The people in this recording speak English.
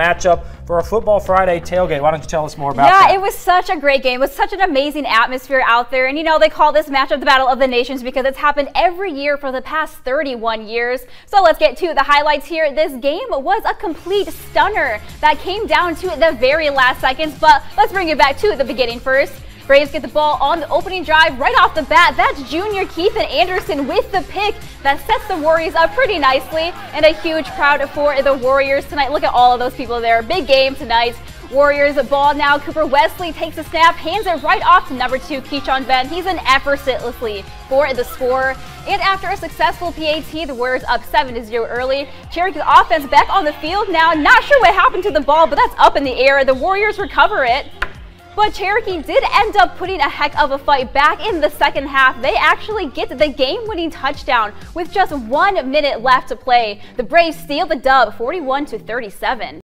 matchup for a Football Friday tailgate. Why don't you tell us more about yeah, that? Yeah, it was such a great game. It was such an amazing atmosphere out there. And you know, they call this matchup the Battle of the Nations because it's happened every year for the past 31 years. So let's get to the highlights here. This game was a complete stunner that came down to the very last seconds. But let's bring it back to the beginning first. Braves get the ball on the opening drive right off the bat. That's Junior Keith and Anderson with the pick that sets the Warriors up pretty nicely. And a huge crowd for the Warriors tonight. Look at all of those people there. Big game tonight. Warriors ball now. Cooper Wesley takes a snap, hands it right off to number two, Keyshawn Ben. He's in effortlessly for the score. And after a successful PAT, the Warriors up 7 to 0 early. Cherokee's offense back on the field now. Not sure what happened to the ball, but that's up in the air. The Warriors recover it. But Cherokee did end up putting a heck of a fight back in the second half. They actually get the game-winning touchdown with just one minute left to play. The Braves steal the dub 41 to 37.